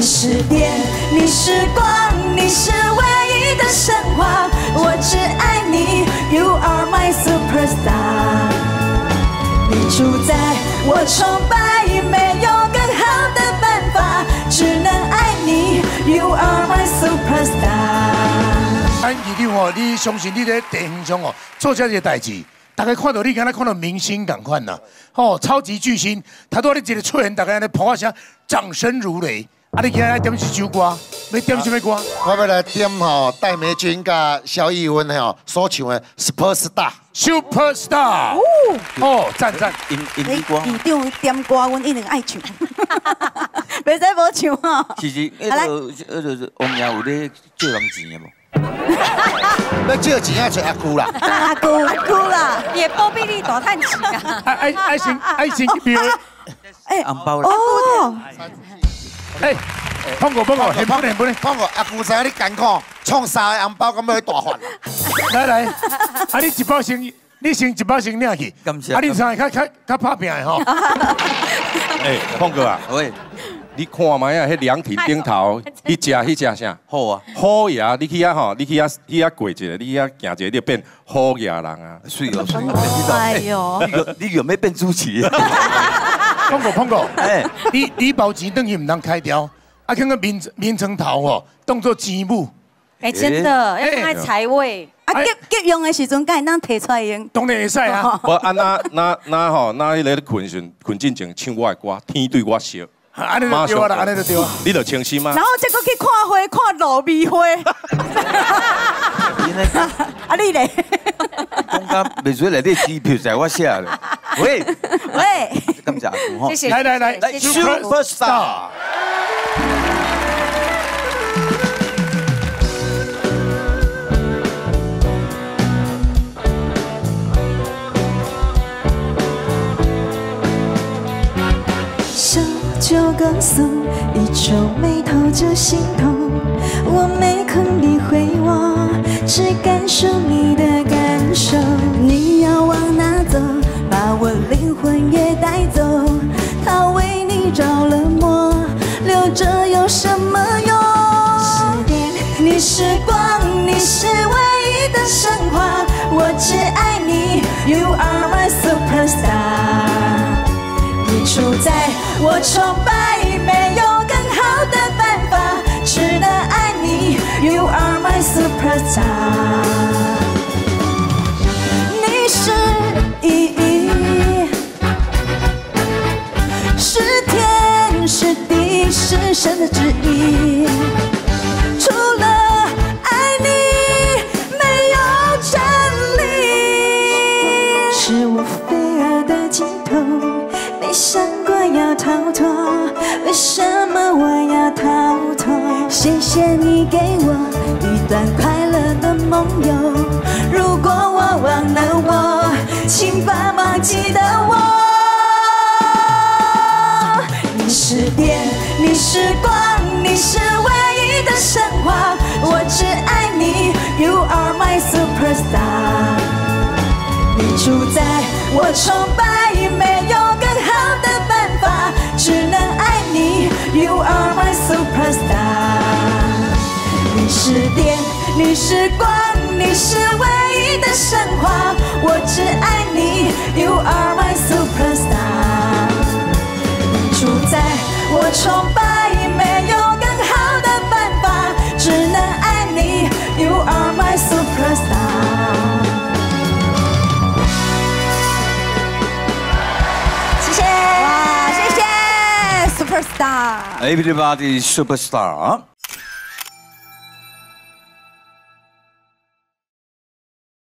你是电，你是光，你是唯一的神话，我只爱你，You are my superstar。你主宰，我崇拜，没有更好的办法，只能爱你，You are my superstar。安姨你哦，你相信你在地方上哦做这些代志，大家看到你，敢若看到明星共款呐，哦，超级巨星，他都你一个出现，大家安尼捧一声，掌声如雷。啊，你今日来点一首歌，要点什么歌？我要来点吼戴美君甲萧亚文吼所唱的《Superstar》。Superstar，哦，赞赞，因因你你歌，院长点歌，阮一定爱唱，袂使无唱哦。其实好来迄个迄个王爷有咧借人钱的无？要借钱啊，找阿姑啦。阿姑阿姑啦，也波比你大叹钱啊！爱爱爱情爱情表，哎红包啦，哦，哎，碰过碰过，很不能不能，看过阿姑知影你艰苦，创三个红包，咁要去大发。来来，啊，你一包先，你先一包先领去，感谢啊，你上来较较较拍拼的吼 哎，胖哥啊，喂，你看卖啊，迄凉亭顶头，迄只迄只啥？好啊，好爷，你去遐吼，你去遐去遐过一下，你去遐行一下，你就变好爷人啊！水哦水哦，哎呦，你个你有没有变主持？碰过碰过，哎，你你包钱等于唔通开掉，啊，看看面面层头哦，当做钱母，哎，真的哎要爱财位，啊急急用的时阵，敢会当摕出来用？当然会使啊，无啊，那那那吼，那迄个困时阵困进前唱我的歌，天对我笑，安尼就对啊啦，安尼就对啊。你著清心吗然？后再搁去看花，看路米花。啊你咧？讲到袂水内底机票在我写咧。喂，喂，感谢谢。谢。来来来来，Superstar。手就告诉，一皱眉头就心痛。我没空理会我，话，我只爱你，You are my superstar。你主宰，我崇拜，没有更好的办法，只能爱你。You are my superstar。你是意义，是天是地是神的旨意。是我飞蛾的尽头，没想过要逃脱，为什么我要逃脱？谢谢你给我一段快乐的梦游。如果我忘了我，请把忘记得我。你是电，你是光，我崇拜，没有更好的办法，只能爱你，You are my superstar。你是电，你是光，你是唯一的神话，我只爱你，You are my superstar。主宰，我崇拜，Superstar。Everybody superstar 啊！